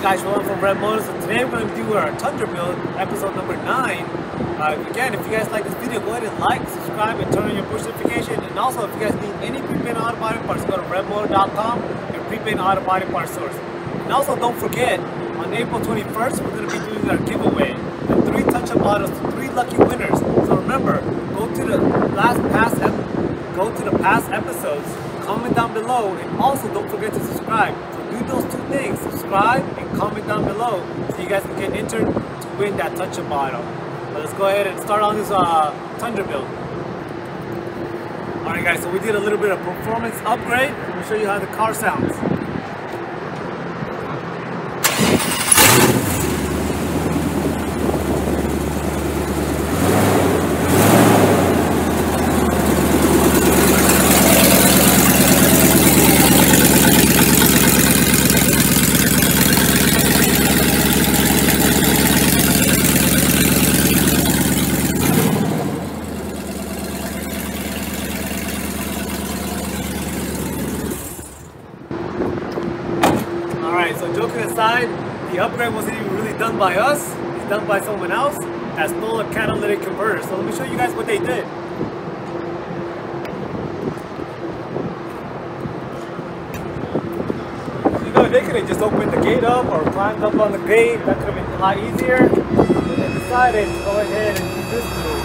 Hey guys, Roland from ReveMoto. So today we're going to do our Tundra build, episode number 9. Uh, again, if you guys like this video, go ahead and like, subscribe, and turn on your push notification. And also, if you guys need any pre-painted auto body parts, go to revemoto.com, your pre-painted auto body parts source. And also, don't forget, on April 21st, we're going to be doing our giveaway. The three touch-up models to three lucky winners. So remember, go to the last past, go to the past episodes, comment down below, and also don't forget to subscribe. Things, subscribe and comment down below so you guys can get entered to win that touch-up model. But let's go ahead and start on this uh, Tundra build. Alright guys, so we did a little bit of performance upgrade. Let me show you how the car sounds. Alright, so joking aside, the upgrade wasn't even really done by us. It's done by someone else that stole a catalytic converter. So let me show you guys what they did. You know, they could have just opened the gate up or climbed up on the gate. That could have been a lot easier. But they decided to go ahead and do this move.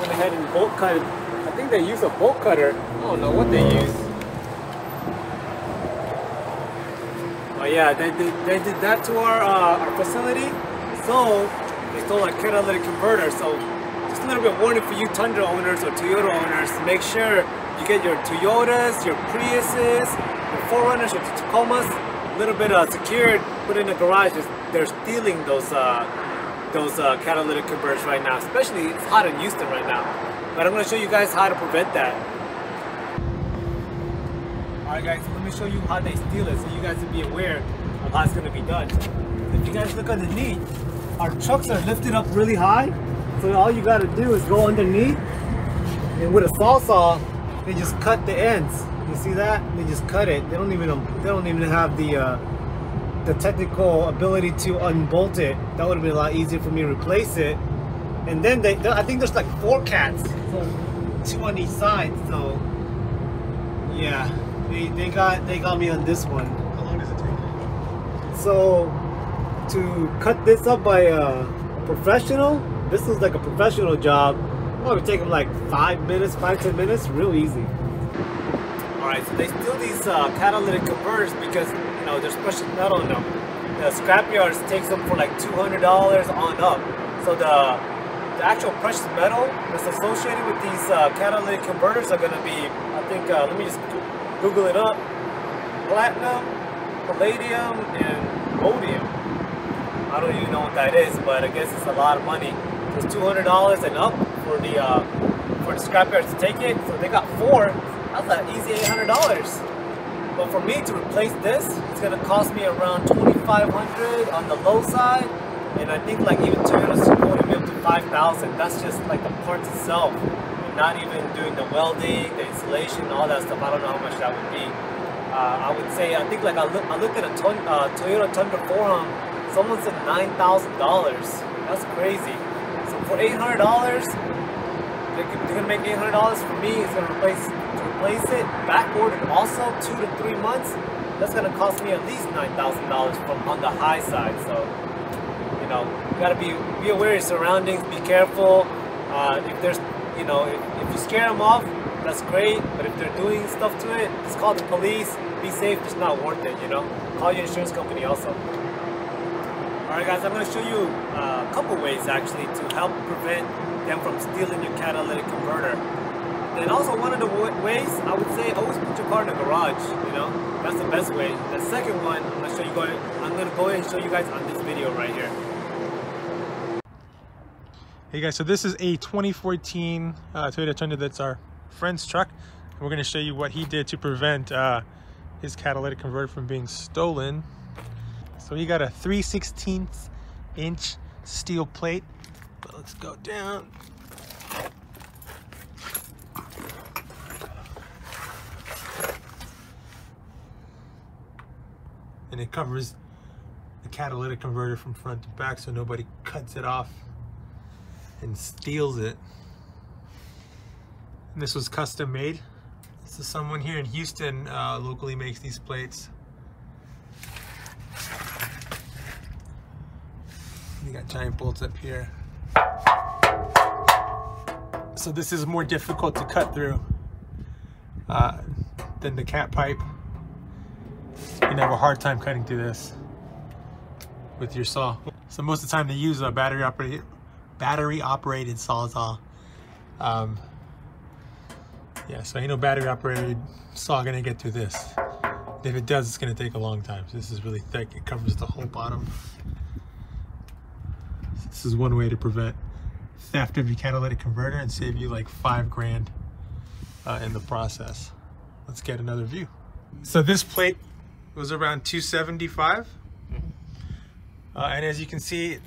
Went ahead and bolt cut. I think they used a bolt cutter. I don't know what they used. Oh yeah, they did, they did that to our, uh, our facility. So they stole our catalytic converter. So just a little bit of warning for you Tundra owners or Toyota owners make sure you get your Toyotas, your Priuses, your 4Runners, your Tacomas, a little bit uh, secured, put in the garage. Just, they're stealing those uh, those uh, catalytic converters right now. Especially it's hot in Houston right now. But I'm going to show you guys how to prevent that. Alright guys, me show you how they steal it so you guys can be aware of how it's going to be done. If you guys look underneath, our trucks are lifted up really high. So all you got to do is go underneath and with a sawzall, they just cut the ends. You see that? They just cut it. They don't even they don't even have the uh, the technical ability to unbolt it. That would have been a lot easier for me to replace it. And then they, I think there's like four cats, so two on each side. So yeah, they, they got they got me on this one. How long does it take? So to cut this up by a professional, this is like a professional job. Probably take them like five minutes, five ten minutes, real easy. All right, so they steal these uh, catalytic converters because you know there's precious metal in them. The scrap yards takes them for like two hundred dollars on up. So the the actual precious metal that's associated with these uh, catalytic converters are going to be, I think, uh, let me just Google it up, platinum, palladium, and rhodium. I don't even know what that is, but I guess it's a lot of money. It's $200 and up for the uh, for the scrapyards to take it. So they got four. That's an easy $800. But for me to replace this, it's gonna cost me around 2,500 on the low side, and I think like even Toyota's quoting me up to 5,000. That's just like the parts itself, not even doing the welding, the installation, all that stuff. I don't know how much that would be. Uh, I would say I think like I, look, I looked at a ton, uh, Toyota Tundra Forum. Someone said nine thousand dollars. That's crazy. So for eight hundred dollars, they're, they're gonna make eight hundred dollars for me. It's gonna replace to replace it back also two to three months. That's gonna cost me at least nine thousand dollars from on the high side. So you know, you gotta be be aware of your surroundings. Be careful. Uh, if there's you know if, if you scare them off, that's great. But if they're doing stuff to it, just call the police. Be safe. It's not worth it. You know, call your insurance company also. Alright guys, I'm going to show you uh, a couple ways actually to help prevent them from stealing your catalytic converter. And also one of the ways, I would say always put your car in the garage, you know? That's the best way. The second one, I'm going to show you, guys, I'm going to go ahead and show you guys on this video right here. Hey guys, so this is a 2014 uh, Toyota Tundra that's our friend's truck. And We're going to show you what he did to prevent uh, his catalytic converter from being stolen. So he got a 3 16 inch steel plate. But let's go down. and it covers the catalytic converter from front to back so nobody cuts it off and steals it. And this was custom made. So someone here in Houston uh, locally makes these plates. You got giant bolts up here. So this is more difficult to cut through uh, than the cat pipe. You have a hard time cutting through this with your saw. So most of the time they use a battery operated battery operated sawzall. Um, yeah, so ain't no battery operated saw gonna get through this. If it does, it's gonna take a long time. So this is really thick. It covers the whole bottom. This is one way to prevent theft of your catalytic converter and save you like five grand uh, in the process. Let's get another view. So this plate was around 275. Uh, and as you can see,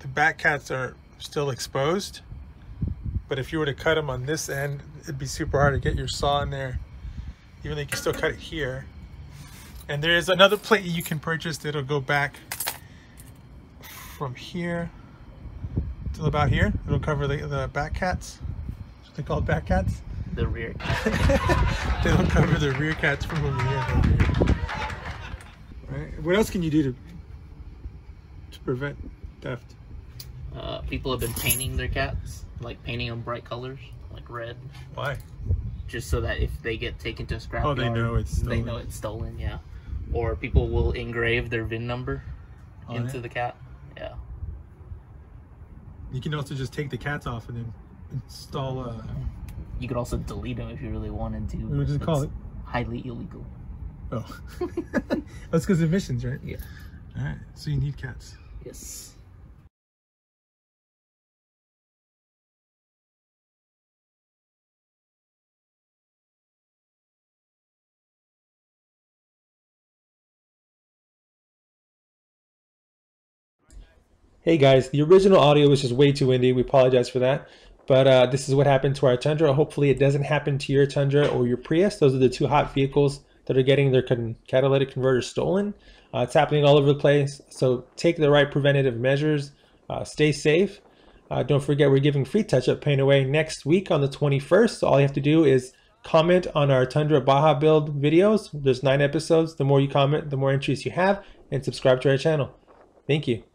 the back cats are still exposed. But if you were to cut them on this end, it'd be super hard to get your saw in there. Even though you can still cut it here. And there is another plate you can purchase that'll go back from here till about here. It'll cover the, the back cats. What they call back cats? The rear. They'll cover the rear cats from over here over here. Right. What else can you do to to prevent theft? Uh, people have been painting their cats, like painting them bright colors, like red, Why? just so that if they get taken to a scrap Oh, they know it's they stolen. know it's stolen. Yeah. Or people will engrave their VIN number On into it? the cat. Yeah. You can also just take the cats off and then install a. You could also delete them if you really wanted to. You but call it's Highly illegal. Oh, that's because of emissions, right? Yeah. All right. So you need cats. Yes. Hey guys, the original audio was just way too windy. We apologize for that. But uh, this is what happened to our Tundra. Hopefully it doesn't happen to your Tundra or your Prius. Those are the two hot vehicles that are getting their catalytic converters stolen. Uh, it's happening all over the place. So take the right preventative measures. Uh, stay safe. Uh, don't forget we're giving free touch-up paint away next week on the 21st. So all you have to do is comment on our Tundra Baja build videos. There's nine episodes. The more you comment, the more entries you have. And subscribe to our channel. Thank you.